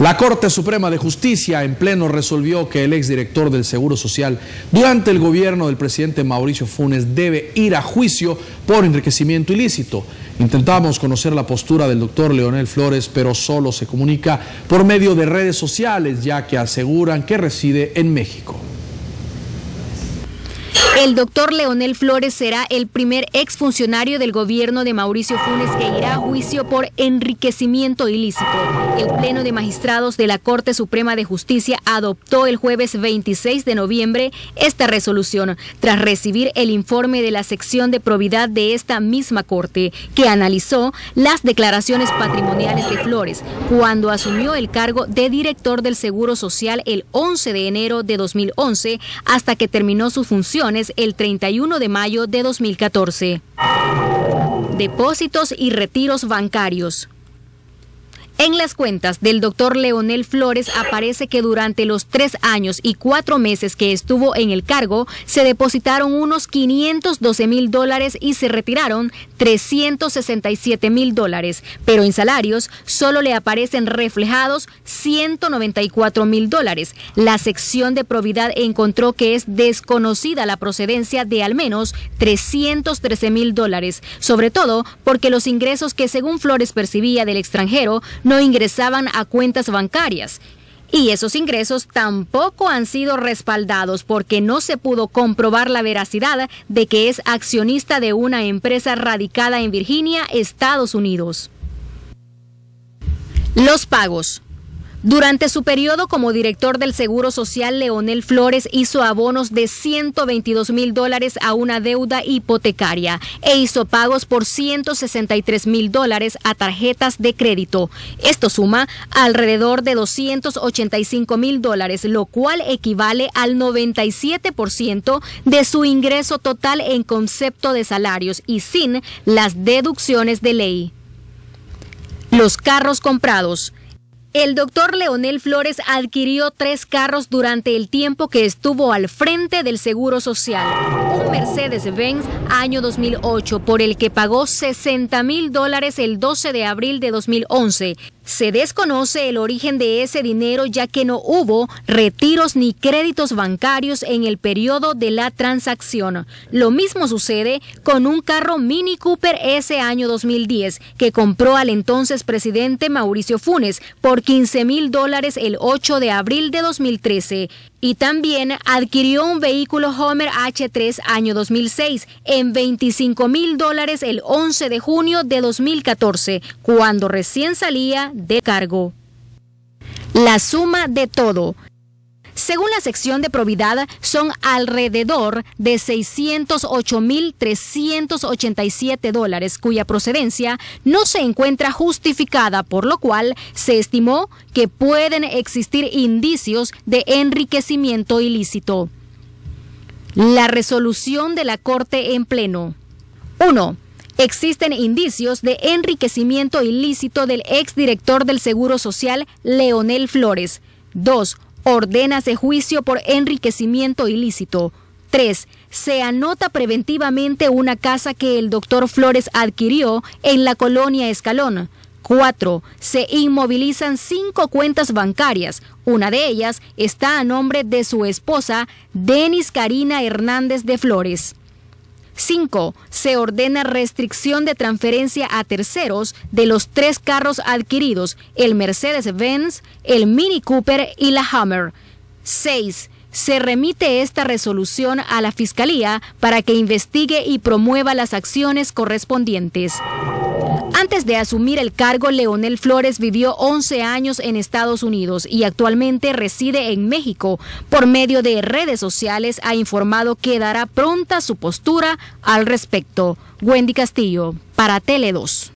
La Corte Suprema de Justicia en pleno resolvió que el exdirector del Seguro Social durante el gobierno del presidente Mauricio Funes debe ir a juicio por enriquecimiento ilícito. Intentamos conocer la postura del doctor Leonel Flores, pero solo se comunica por medio de redes sociales, ya que aseguran que reside en México. El doctor Leonel Flores será el primer exfuncionario del gobierno de Mauricio Funes que irá a juicio por enriquecimiento ilícito. El Pleno de Magistrados de la Corte Suprema de Justicia adoptó el jueves 26 de noviembre esta resolución tras recibir el informe de la sección de probidad de esta misma Corte, que analizó las declaraciones patrimoniales de Flores cuando asumió el cargo de director del Seguro Social el 11 de enero de 2011 hasta que terminó sus funciones el 31 de mayo de 2014. Depósitos y retiros bancarios. En las cuentas del doctor Leonel Flores aparece que durante los tres años y cuatro meses que estuvo en el cargo se depositaron unos 512 mil dólares y se retiraron 367 mil dólares, pero en salarios solo le aparecen reflejados 194 mil dólares. La sección de probidad encontró que es desconocida la procedencia de al menos 313 mil dólares, sobre todo porque los ingresos que según Flores percibía del extranjero no ingresaban a cuentas bancarias. Y esos ingresos tampoco han sido respaldados porque no se pudo comprobar la veracidad de que es accionista de una empresa radicada en Virginia, Estados Unidos. Los pagos. Durante su periodo como director del Seguro Social, Leonel Flores hizo abonos de 122 mil dólares a una deuda hipotecaria e hizo pagos por 163 mil dólares a tarjetas de crédito. Esto suma alrededor de 285 mil dólares, lo cual equivale al 97% de su ingreso total en concepto de salarios y sin las deducciones de ley. Los carros comprados. El doctor Leonel Flores adquirió tres carros durante el tiempo que estuvo al frente del Seguro Social. Un Mercedes-Benz año 2008 por el que pagó 60 mil dólares el 12 de abril de 2011 se desconoce el origen de ese dinero ya que no hubo retiros ni créditos bancarios en el periodo de la transacción. Lo mismo sucede con un carro Mini Cooper ese año 2010 que compró al entonces presidente Mauricio Funes por 15 mil dólares el 8 de abril de 2013 y también adquirió un vehículo Homer H3 año 2006 en 25 mil dólares el 11 de junio de 2014, cuando recién salía de cargo. La suma de todo. Según la sección de probidad, son alrededor de 608.387 dólares, cuya procedencia no se encuentra justificada, por lo cual se estimó que pueden existir indicios de enriquecimiento ilícito. La resolución de la Corte en pleno. 1. Existen indicios de enriquecimiento ilícito del exdirector del Seguro Social, Leonel Flores. 2 de juicio por enriquecimiento ilícito. 3. Se anota preventivamente una casa que el doctor Flores adquirió en la colonia Escalón. 4. Se inmovilizan cinco cuentas bancarias. Una de ellas está a nombre de su esposa, Denis Karina Hernández de Flores. 5. Se ordena restricción de transferencia a terceros de los tres carros adquiridos, el Mercedes-Benz, el Mini Cooper y la Hummer. 6. Se remite esta resolución a la Fiscalía para que investigue y promueva las acciones correspondientes. Antes de asumir el cargo, Leonel Flores vivió 11 años en Estados Unidos y actualmente reside en México. Por medio de redes sociales ha informado que dará pronta su postura al respecto. Wendy Castillo, para Tele 2.